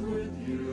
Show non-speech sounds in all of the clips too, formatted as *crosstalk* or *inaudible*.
with you.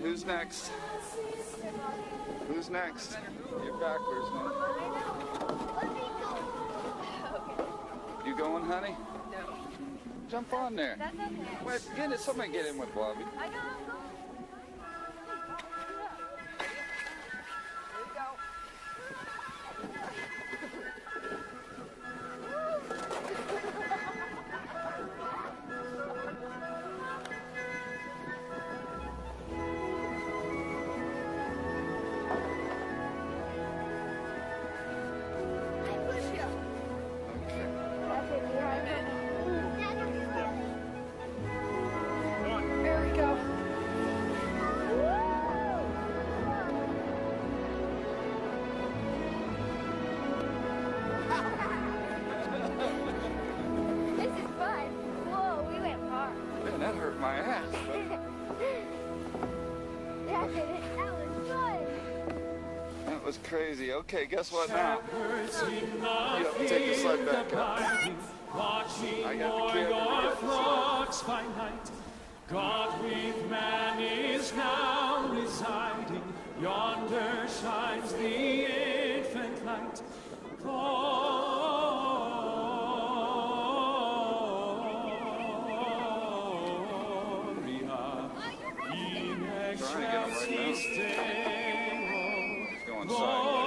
who's next? Who's next? You're backwards, man. You going, honey? No. Jump on there. That's okay. Wait, get it. Somebody get in with Bobby. I was crazy. Okay, guess what now? You have to take the sled back up. I got the camera. God with man is now residing. Yonder shines the infant light. Gloria in excelsis Oh.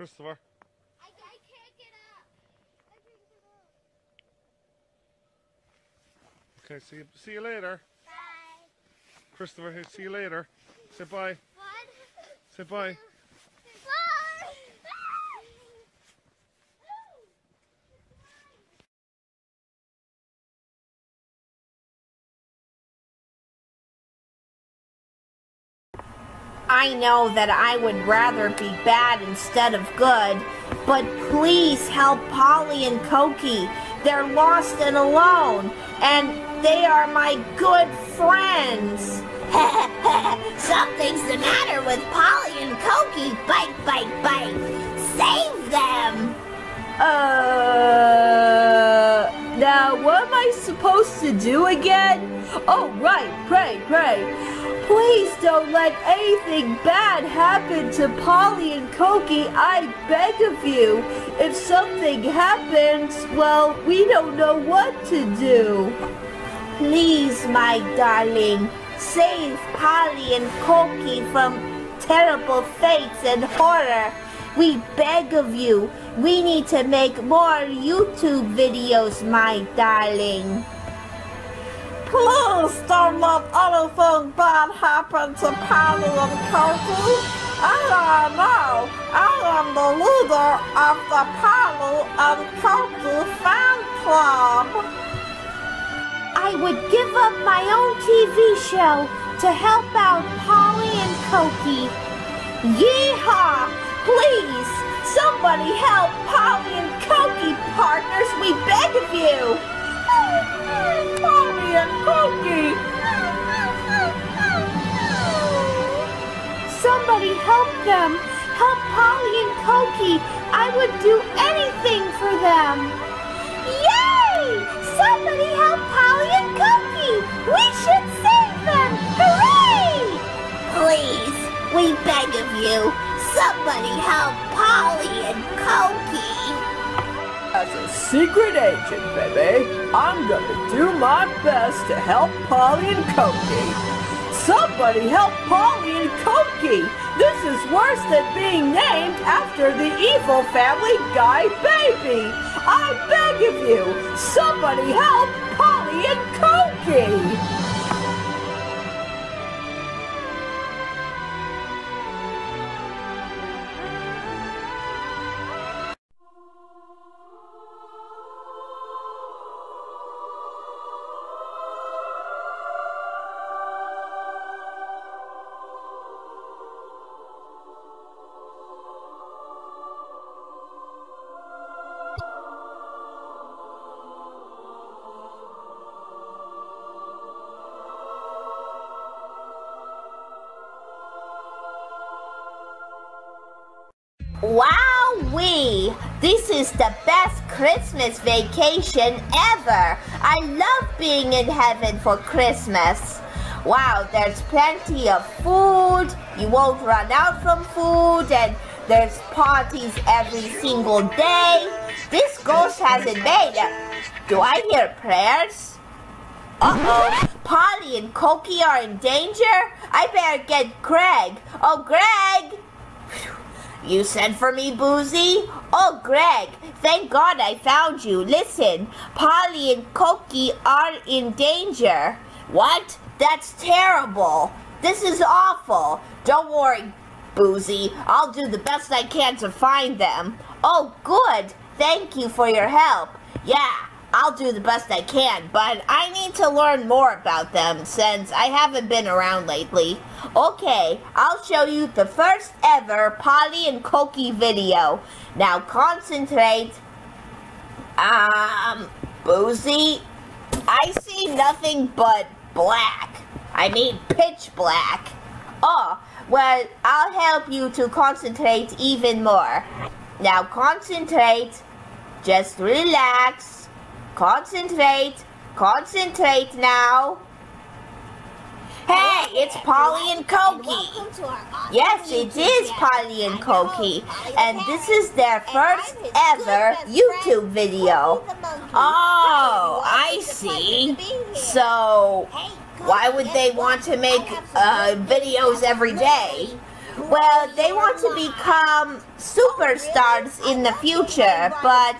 Christopher. I, I can't get up. I can't get up. Okay, see you, see you later. Bye. Christopher, see you later. Say bye. One. Say bye. *laughs* I know that I would rather be bad instead of good, but please help Polly and Koki. They're lost and alone, and they are my good friends. *laughs* Something's the matter with Polly and Koki. Bite, bite, bite. Save them. Uh, now uh, what am I supposed to do again? Oh, right, pray, pray. Please don't let anything bad happen to Polly and Koki, I beg of you. If something happens, well, we don't know what to do. Please, my darling, save Polly and Koki from terrible fates and horror. We beg of you. We need to make more YouTube videos, my darling. Please don't let anything bad happen to Polly and Koki. I know I am the leader of the Polly and Koki fan club. I would give up my own TV show to help out Polly and Koki. Yeehaw! Please, somebody help Polly and Koki partners, we beg of you! Polly and Koki! Somebody help them. Help Polly and Koki. I would do anything for them. Yay! Somebody help Polly and Koki. We should save them. Hooray! Please, we beg of you. Somebody help Polly and Koki. As a secret agent, baby, I'm gonna do my best to help Polly and Koki. Somebody help Polly and Koki! This is worse than being named after the evil family guy baby! I beg of you, somebody help Polly and Koki! Wowee! This is the best Christmas vacation ever! I love being in heaven for Christmas. Wow, there's plenty of food, you won't run out from food, and there's parties every single day. This ghost hasn't made it. Do I hear prayers? Uh-oh, Polly and Koki are in danger? I better get Greg. Oh, Greg! You sent for me, Boozy? Oh, Greg, thank God I found you. Listen, Polly and Koki are in danger. What? That's terrible. This is awful. Don't worry, Boozy. I'll do the best I can to find them. Oh, good. Thank you for your help. Yeah, I'll do the best I can, but I need to learn more about them since I haven't been around lately. Okay, I'll show you the first ever Polly and Koki video. Now concentrate. Um, Boozy, I see nothing but black. I mean pitch black. Oh, well, I'll help you to concentrate even more. Now concentrate. Just relax. Concentrate. Concentrate now. Hey, it's Polly and Koki. Welcome to our awesome Yes, it is. Polly and Koki, and this is their first ever YouTube video. Koki the monkey. Oh, I everyone. It's a pleasure see. to be here. So, why would they want to make uh, videos every day? Well, they want to become superstars in the future, but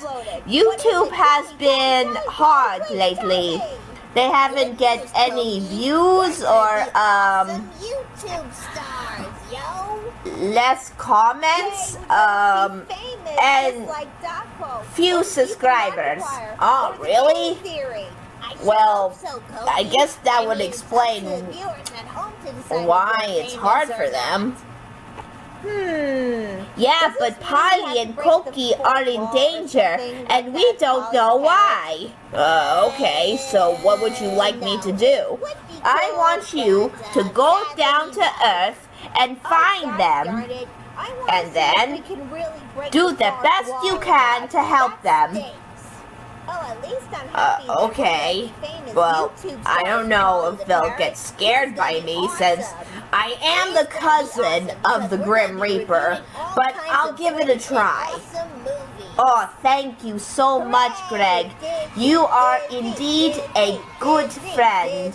YouTube has been hard lately. They haven't get any views or um, YouTube stars, yo. less comments, um, and few subscribers. Oh, really? Well, I guess that would explain why it's hard for them. Hmm. Yeah, but Polly and Koki are in danger, and we don't know why. Uh, okay, so what would you like me to do? I want you to go down to Earth and find them, and then do the best you can to help them. Uh, okay. Well, I don't know if they'll get scared by me since I am the cousin of the Grim Reaper, but I'll give it a try. Oh, thank you so much, Greg. You are indeed a good friend.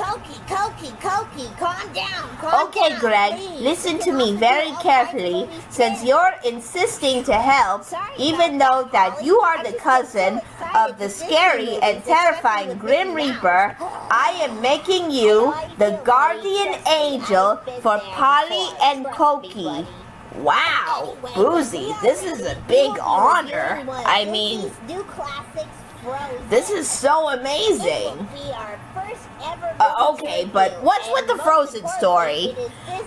Koki, Koki, Koki, calm down, calm Okay, down, Greg, please. listen to me very carefully since you're insisting to help, even though that you are the cousin of the scary and terrifying Grim Reaper. I am making you the guardian angel for Polly and Koki. Wow, Boozy, this is a big honor. I mean, this is so amazing. Uh, okay, but what's with the Frozen story?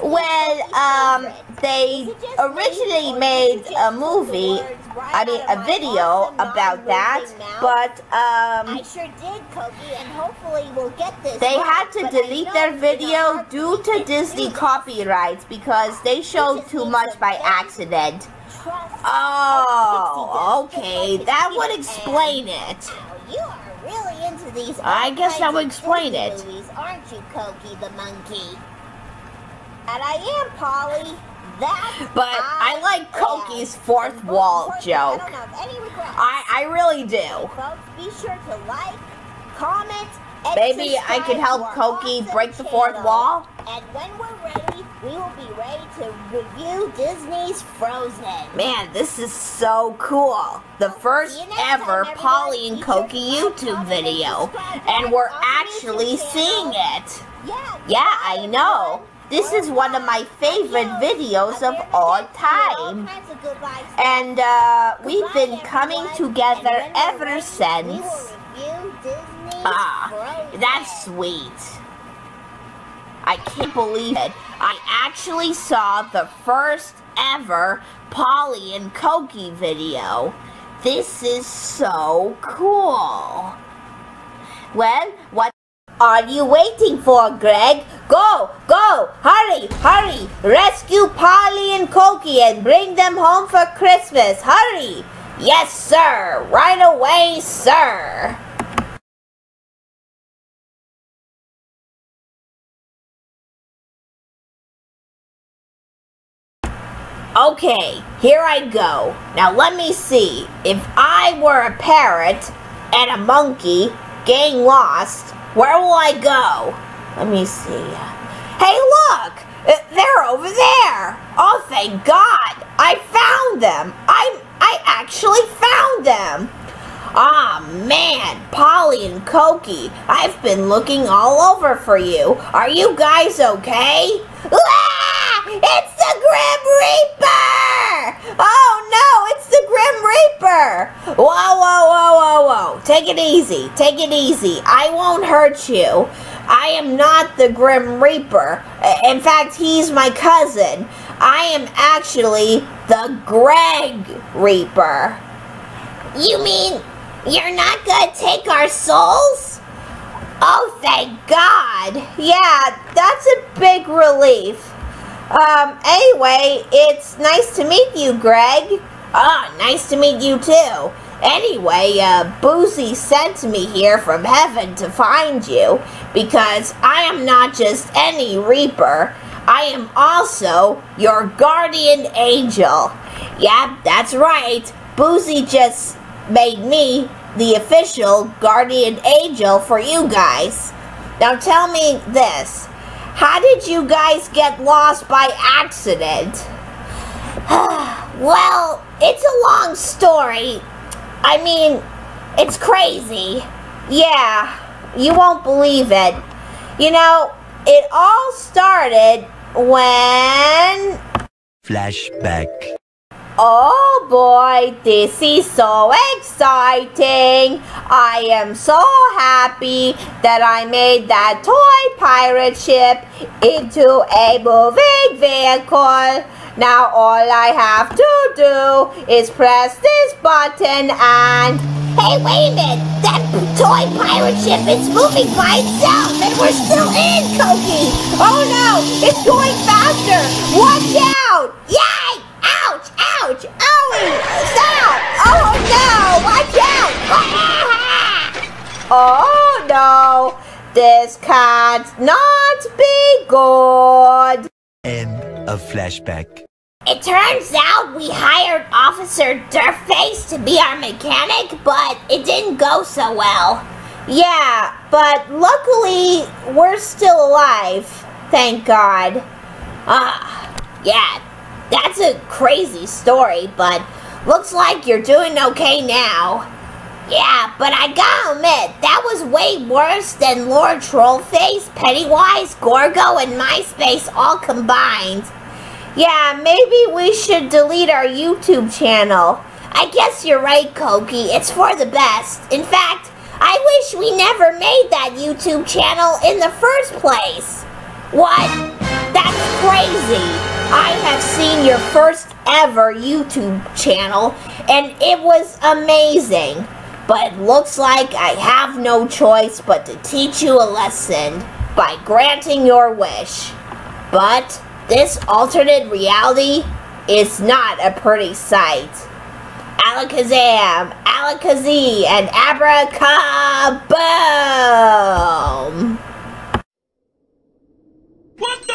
Well, um, they originally made a movie, I mean, a video about that, but, um, I sure did, Koki, and hopefully we'll get this. they had to delete their video due to Disney copyrights because they showed too much by accident. Oh, okay, that would explain it. You are really into these. I guess that would explain it. Movies, aren't you, Koki the monkey? And I am Polly. That's But I like Koki's fourth wall joke. I don't have any. I, I really do. Folks, be sure to like, comment, Maybe I could help Koki break the fourth channel. wall. And when we're ready, we will be ready to review Disney's Frozen. Man, this is so cool. The first you next ever time, Polly and. Koki Be sure to YouTube video. And we're actually seeing it. Yeah, Yeah, I know. This is one of my favorite videos of all time. And uh, we've been coming together ever since. Ah, that's sweet. I can't believe it. I actually saw the first ever Polly and Koki video. This is so cool. Well, what are you waiting for, Greg? Go, go, hurry, hurry. Rescue Polly and Koki and bring them home for Christmas. Hurry. Yes, sir. Right away, sir. Okay, here I go. Now let me see. If I were a parrot and a monkey getting lost, where will I go? Let me see. Hey, look! Uh, They're over there! Oh, thank God! I found them! I I actually found them! Ah, man, Polly and Koki, I've been looking all over for you. Are you guys okay? Ah! It's the Grim Reaper! Oh no, it's the Grim Reaper! Whoa, whoa, whoa, whoa, whoa. Take it easy, take it easy. I won't hurt you. I am not the Grim Reaper. In fact, he's my cousin. I am actually the Greg Reaper. You mean you're not gonna take our souls? Oh, thank God. Yeah, that's a big relief. Um, anyway, it's nice to meet you, Greg. Ah, nice to meet you too. Anyway, uh, Boozy sent me here from heaven to find you because I am not just any Reaper. I am also your guardian angel. Yep, that's right. Boozy just made me the official guardian angel for you guys. Now tell me this. How did you guys get lost by accident? *sighs* well, it's a long story. I mean, it's crazy. Yeah, you won't believe it. You know, it all started when. Flashback. Oh boy, this is so exciting! I am so happy that I made that toy pirate ship into a moving vehicle. Now all I have to do is press this button and. Hey, wait a minute! That toy pirate ship is moving by itself and we're still in, Koki! Oh no! It's going faster! Watch out! This can't not be good! End of flashback. It turns out we hired Officer Dirtface to be our mechanic, but it didn't go so well. Yeah, but luckily we're still alive. Thank God. Ah, yeah, that's a crazy story, but looks like you're doing okay now. Yeah, but I gotta admit, that was way worse than Lord Trollface, Pennywise, Gorgo, and MySpace all combined. Yeah, maybe we should delete our YouTube channel. I guess you're right, Koki. It's for the best. In fact, I wish we never made that YouTube channel in the first place. What? That's crazy. I have seen your first ever YouTube channel, and it was amazing. But it looks like I have no choice but to teach you a lesson by granting your wish. But this alternate reality is not a pretty sight. Alakazam, Alakazee, and Abracadaboom! What the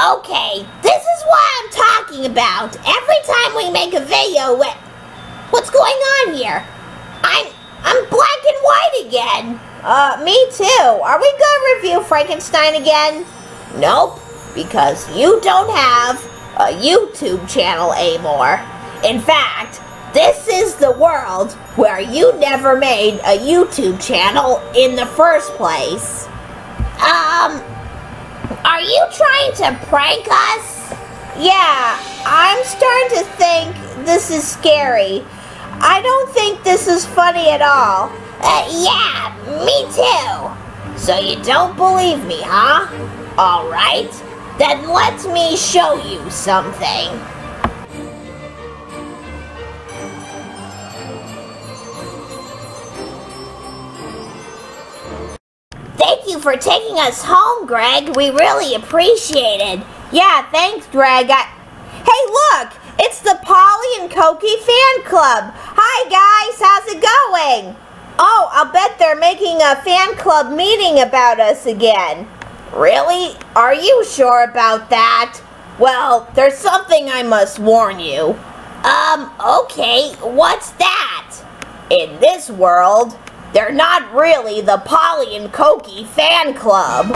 okay, this is what I'm talking about. Every time we make a video, wh- what's going on here? I'm I'm black and white again. Uh, me too. Are we gonna review Frankenstein again? Nope, because you don't have a YouTube channel anymore. In fact, this is the world where you never made a YouTube channel in the first place. Um, are you trying to prank us? Yeah, I'm starting to think this is scary. I don't think this is funny at all. Uh, yeah, me too. So you don't believe me, huh? Alright, then let me show you something. You for taking us home, Greg. We really appreciate it. Yeah, thanks, Greg. I... Hey, look! It's the Polly and Koki fan club. Hi, guys. How's it going? Oh, I'll bet they're making a fan club meeting about us again. Really? Are you sure about that? Well, there's something I must warn you. Um, okay. What's that? In this world, they're not really the Polly and Koki fan club.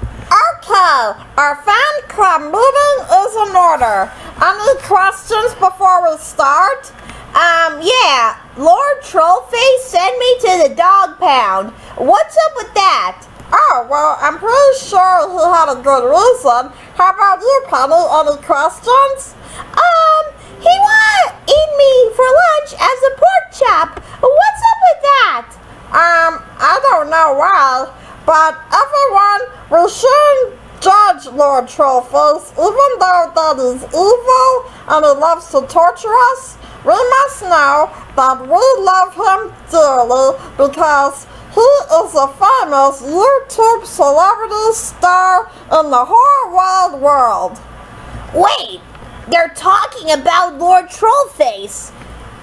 Okay, our fan club meeting is in order. Any questions before we start? Um, yeah, Lord Trollface sent me to the dog pound. What's up with that? Oh, well, I'm pretty sure he had a good reason. How about you, Penny? Any questions? Um, he to eat me for lunch as a pork chop. What's up with that? Um, I don't know why, but everyone will soon judge Lord Trollface, even though that is evil and he loves to torture us, we must know that we love him dearly because he is a famous YouTube celebrity star in the whole wide world. Wait, they're talking about Lord Trollface.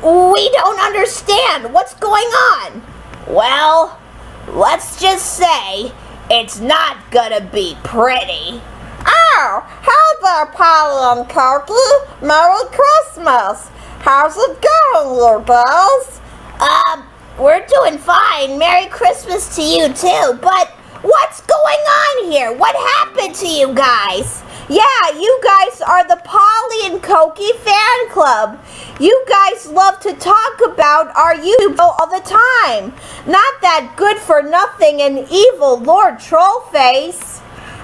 We don't understand. What's going on? Well, let's just say it's not gonna be pretty. Oh, hi there, Polly and Koki. Merry Christmas. How's it going, you guys? Um, we're doing fine. Merry Christmas to you too. But what's going on here? What happened to you guys? Yeah, you guys are the Polly and Koki fan club. You guys love to talk about our YouTube all the time. Not that good for nothing and evil Lord Trollface.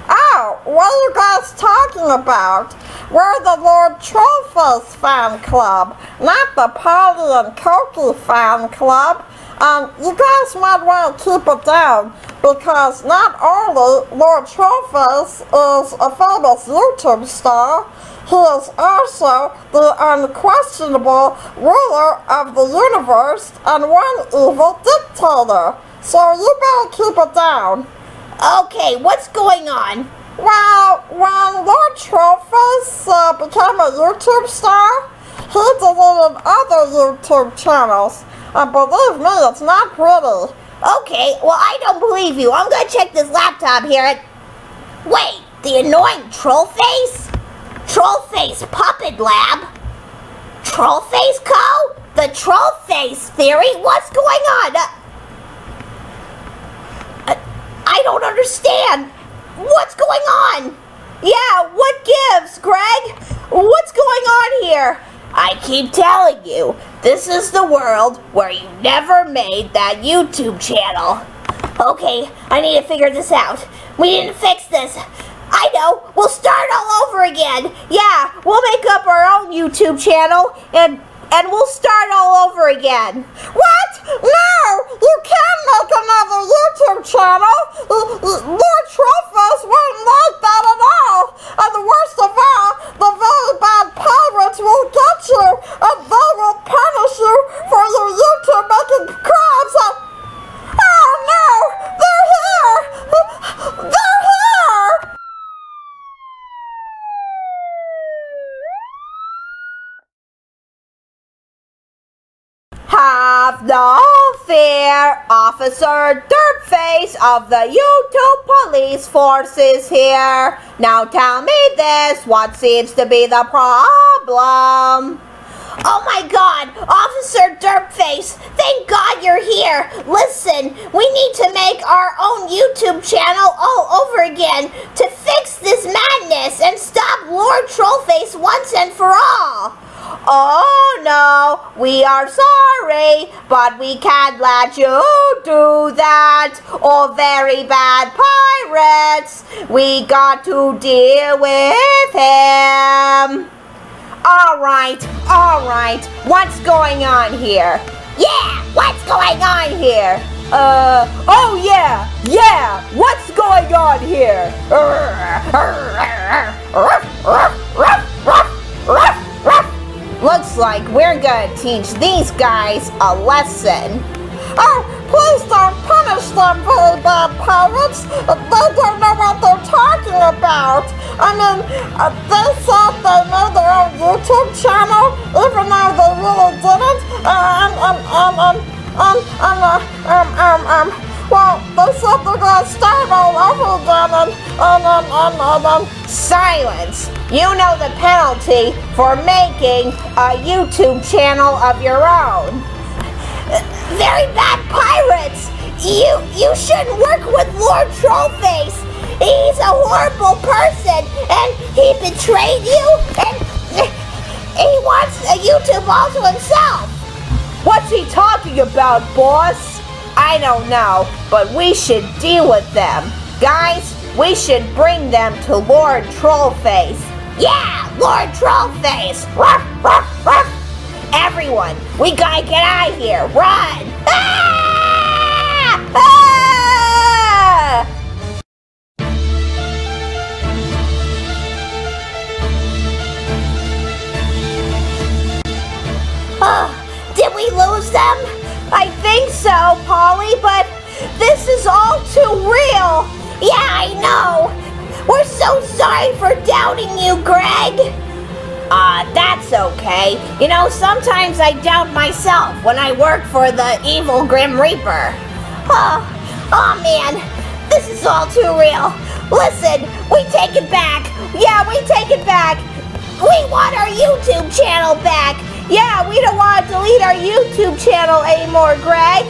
Oh, what are you guys talking about? We're the Lord Trollface fan club, not the Polly and Koki fan club. Um, you guys might want to keep it down because not only Lord Trollface is a famous YouTube star, he is also the unquestionable ruler of the universe and one evil dictator. So you better keep it down. Okay, what's going on? Well, when Lord Trollface uh, became a YouTube star, he deleted other YouTube channels. And believe me, it's not pretty. Okay, well, I don't believe you. I'm gonna check this laptop here. Wait, the annoying Trollface? Trollface Puppet Lab? Troll face Co? The troll face Theory? What's going on? Uh, I don't understand. What's going on? Yeah, what gives, Greg? What's going on here? I keep telling you, this is the world where you never made that YouTube channel. Okay, I need to figure this out. We to fix this. I know, we'll start all over again. Yeah, we'll make up our own YouTube channel and and we'll start all over again. What? No! You can't make another YouTube channel! Lord Trollface won't like that at all! And the worst of all, the very bad pirates will get you! And they will punish you for your YouTube making crimes! Oh no! They're here! They're here! Have no fear, Officer Dirtface of the YouTube Police Force is here. Now tell me this, what seems to be the problem? Oh my god, Officer Dirtface, thank God you're here. Listen, we need to make our own YouTube channel all over again to fix this madness and stop Lord Trollface once and for all. Oh no, we are sorry, but we can't let you do that. Oh, very bad pirates. We got to deal with him. All right, all right. What's going on here? Yeah, what's going on here? Uh, oh yeah, yeah, what's going on here? Looks like we're gonna teach these guys a lesson. Oh, please don't punish them, very bad pirates. They don't know what they're talking about. I mean, uh, they said they made their own YouTube channel, even though they really didn't. Um, um, um, um, um, um, uh, um, um, um, well, they said they're gonna start all over again and, and, um, um, um, um, Silence! You know the penalty for making a YouTube channel of your own. Very bad pirates! You you shouldn't work with Lord Trollface! He's a horrible person and he betrayed you and *laughs* he wants a YouTube all to himself! What's he talking about, boss? I don't know, but we should deal with them. Guys, we should bring them to Lord Trollface. Yeah, Lord Trollface! Ruff, ruff, ruff. Everyone, we gotta get out of here! Run! Ah! Ah! Oh, did we lose them? I think so, Polly, but this is all too real. Yeah, I know. We're so sorry for doubting you, Greg. Uh, that's okay. You know, sometimes I doubt myself when I work for the evil Grim Reaper. Oh, oh man, this is all too real. Listen, we take it back. Yeah, we take it back. We want our YouTube channel back. Yeah, we don't want to delete our YouTube channel anymore, Greg.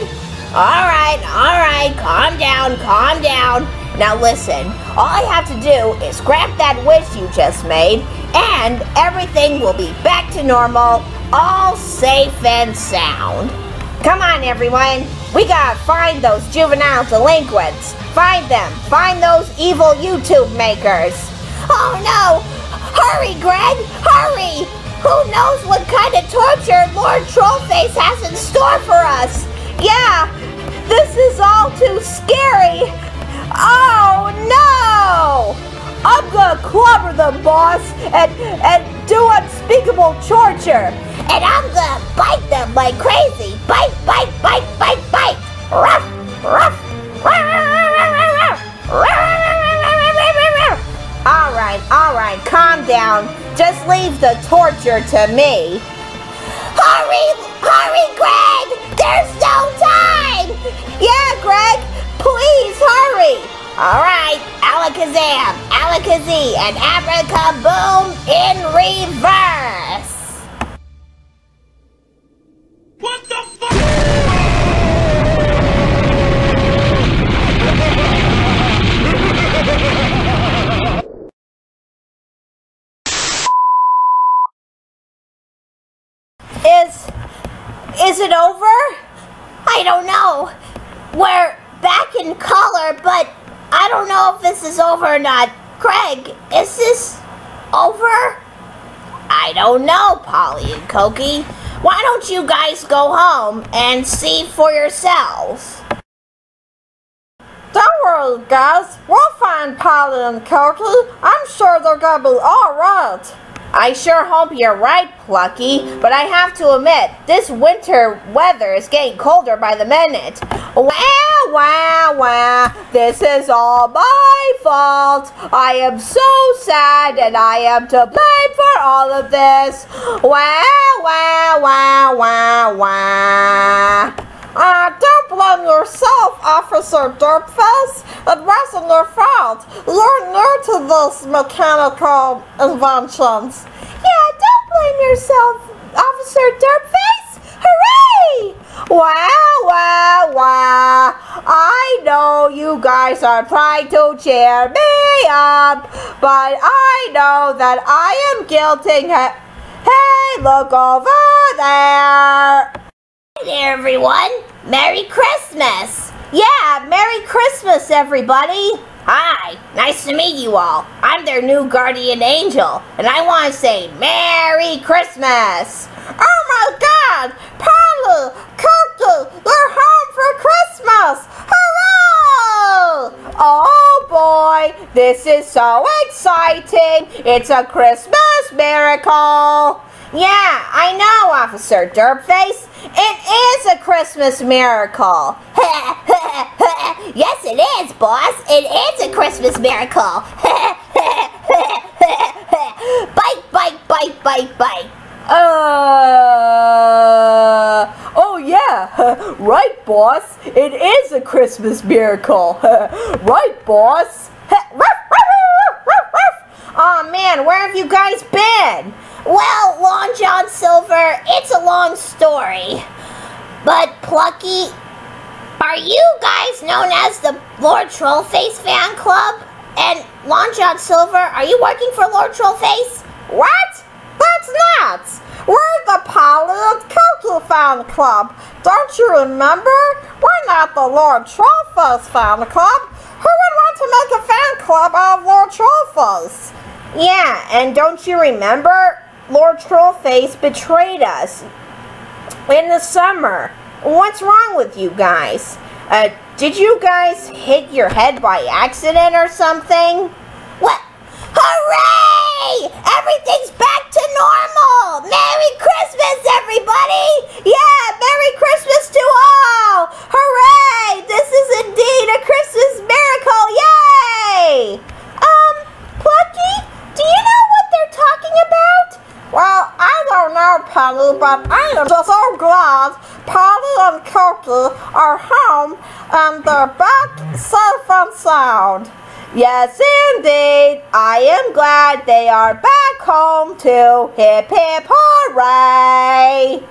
All right, all right, calm down, calm down. Now listen, all I have to do is grab that wish you just made, and everything will be back to normal, all safe and sound. Come on, everyone. We gotta find those juvenile delinquents. Find them. Find those evil YouTube makers. Oh no! Hurry, Greg! Hurry! Who knows what kind of torture Lord Trollface has in store for us? Yeah, this is all too scary. Oh no! I'm gonna clobber them, boss, and and do unspeakable torture. And I'm gonna bite them like crazy. Bite, bite, bite, bite, bite. Ruff, ruff. All right, all right, calm down. Just leave the torture to me. Hurry, hurry, Greg! There's no time! Yeah, Greg, please hurry! All right, alakazam, alakazee, and abracaboom in reverse! What the fuck? Is is it over? I don't know. We're back in color, but I don't know if this is over or not. Craig, is this over? I don't know, Polly and Koki. Why don't you guys go home and see for yourselves? Don't worry, guys. We'll find Polly and Koki. I'm sure they're gonna be alright. I sure hope you're right, Plucky, but I have to admit, this winter weather is getting colder by the minute. Wow, wow, wow, this is all my fault. I am so sad and I am to blame for all of this. Wow, wow, wow, wow, wow. Officer Dirtface. It wasn't your fault. You're new to these mechanical inventions. Yeah, don't blame yourself, Officer Dirtface. Hooray! Wow, wow, wow. I know you guys are trying to cheer me up, but I know that I am guilty. Hey, look over there. Hey there, everyone. Merry Christmas. Yeah, Merry Christmas, everybody. Hi, nice to meet you all. I'm their new guardian angel, and I want to say Merry Christmas. Oh my god! Polly! Koki! You're home for Christmas! Hurrah! Oh boy, this is so exciting. It's a Christmas miracle. Yeah, I know, Officer Dirtface. It is a Christmas miracle. *laughs* yes, it is, boss. It is a Christmas miracle. *laughs* bite, bite, bite, bite, bite. Uh, oh yeah, *laughs* right, boss. It is a Christmas miracle. right, boss. oh man, where have you guys been? Well, Long John Silver, it's a long story. But Plucky, are you guys known as the Lord Trollface fan club? And Long John Silver, are you working for Lord Trollface? What? That's not. We're the Polly and Koki fan club. Don't you remember? We're not the Lord Trollface fan club. Who would want to make a fan club out of Lord Trollface? Yeah, and don't you remember? Lord Trollface betrayed us in the summer. What's wrong with you guys? Uh, did you guys hit your head by accident or something? What? Hooray! Everything's back to normal! Merry Christmas, everybody! Yeah, Merry Christmas to all! Hooray! This is indeed a Christmas miracle! Yay! Um, Plucky, do you know what they're talking about? Well, I don't know, Penny, but I am so glad Polly and Koki are home and they're back safe and sound. Yes, indeed. I am glad they are back home too. Hip hip hooray!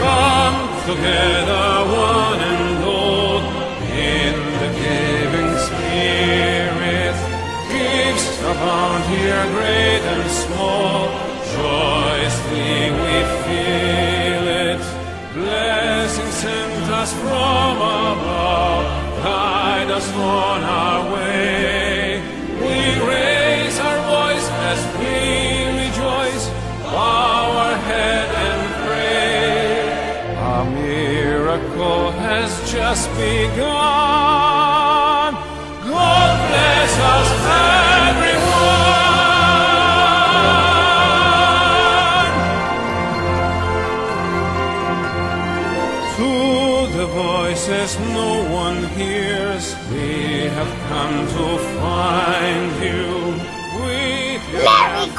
Come together, great and small, joyously we feel it. Blessings sent us from above, guide us on our way. We raise our voice as we rejoice, bow our head and pray. Miracle has just begun. God bless us,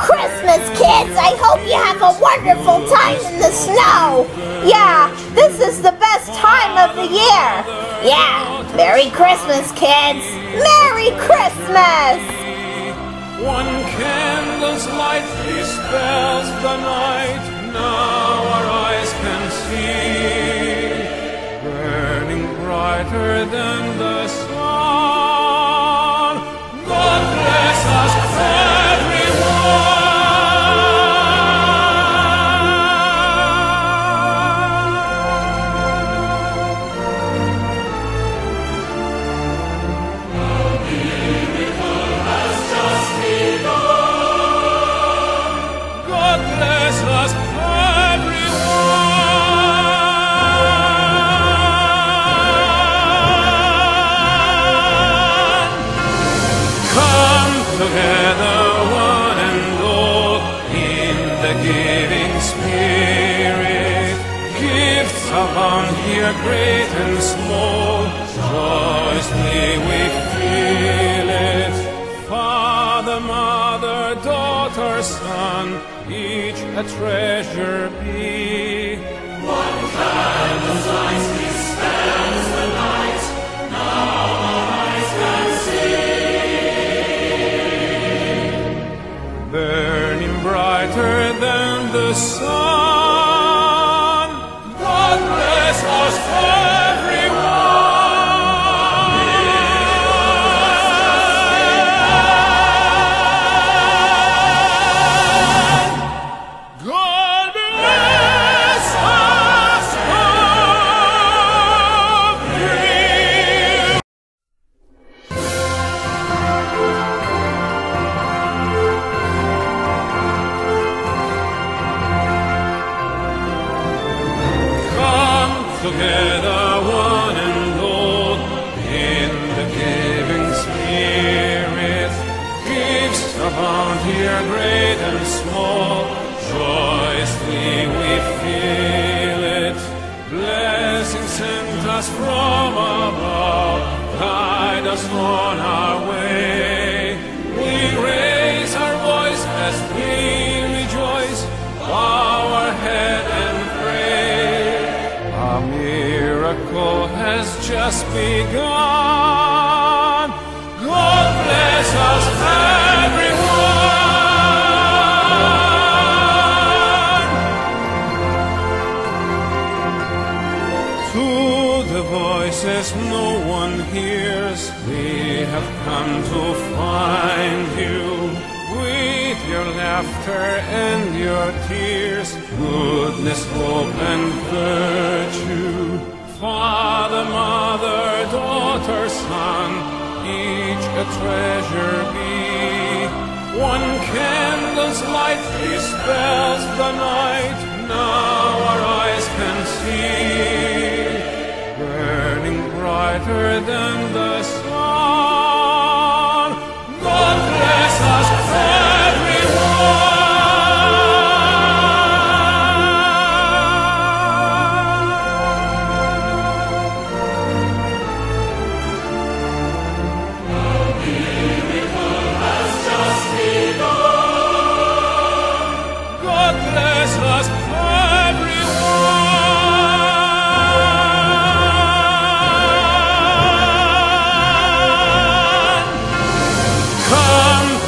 Christmas, kids! I hope you have a wonderful time in the snow! Yeah, this is the best time of the year! Yeah, Merry Christmas, kids! Merry Christmas! One candle's light dispels the night. Now our eyes can see, burning brighter than the sun. God bless us, great and small. Joyously we feel it. Father, mother, daughter, son, each a treasure be. One candle's light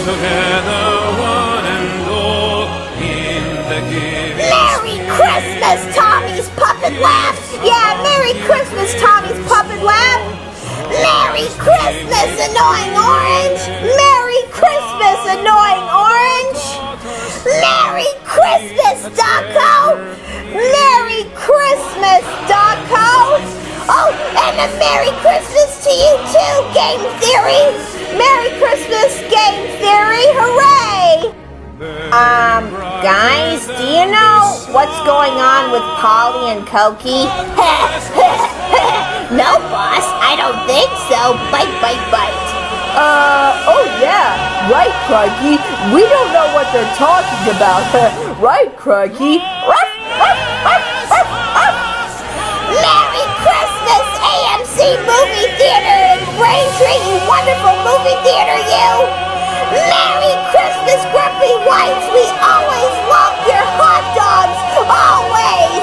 together, one and all, in the giving. Merry Christmas, Tommy's Puppet Lab! Yeah, Merry Christmas, Tommy's Puppet Lab! Merry Christmas, Annoying Orange! Merry Christmas, Annoying Orange! Merry Christmas, Ducko! Merry Christmas, Ducko! Oh, and a Merry Christmas to you too, Game Theory! Merry Christmas, Game Theory! Hooray! Um, guys, do you know what's going on with Polly and Koki? *laughs* no, boss, I don't think so. Bite, bite, bite. Uh, oh yeah, right, Crikey. We don't know what they're talking about. *laughs* right, Crikey. Merry AMC Movie Theater in Braintree, you wonderful movie theater, you! Merry Christmas, Grumpy Whites! We always love your hot dogs! Always!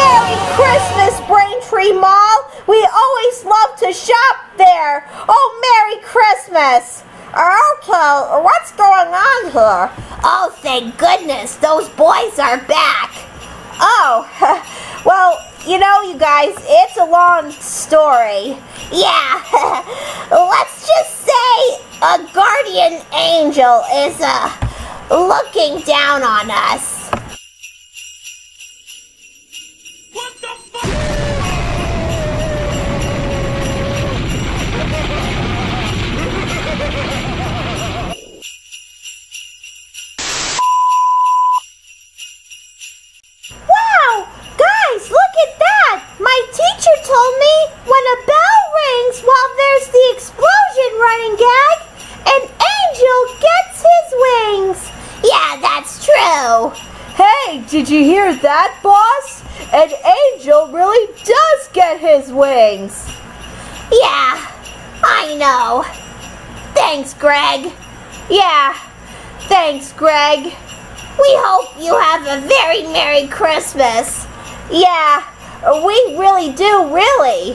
Merry Christmas, Braintree Mall! We always love to shop there! Oh, Merry Christmas! Okay, what's going on here? Oh, thank goodness, those boys are back! Oh, *laughs* well, you know, you guys, it's a long story. Yeah, *laughs* let's just say a guardian angel is uh, looking down on us. Greg. We hope you have a very Merry Christmas. Yeah, we really do, really.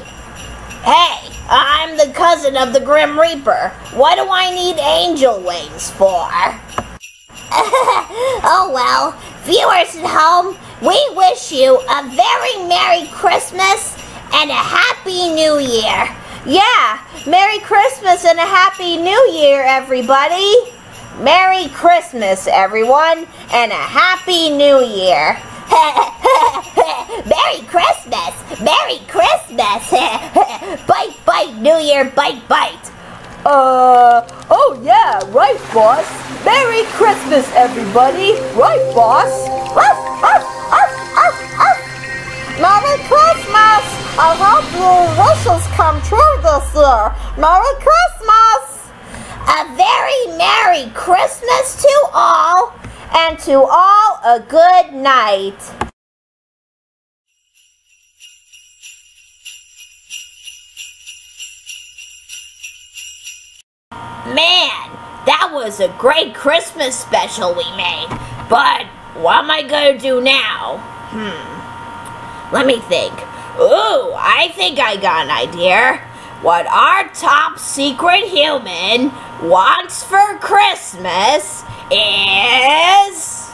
Hey, I'm the cousin of the Grim Reaper. What do I need angel wings for? *laughs* oh well, viewers at home, we wish you a very Merry Christmas and a Happy New Year. Yeah, Merry Christmas and a Happy New Year, everybody. Merry Christmas, everyone, and a Happy New Year. *laughs* Merry Christmas! Merry Christmas! *laughs* bite, bite, New Year, bite, bite. Uh, oh yeah, right, boss. Merry Christmas, everybody. Right, boss. Merry Christmas! I hope your wishes come true this year. Merry Christmas! A very Merry Christmas to all. And to all a good night. Man, that was a great Christmas special we made. But what am I gonna do now? Hmm. Let me think. Ooh, I think I got an idea. What our top secret human wants for Christmas is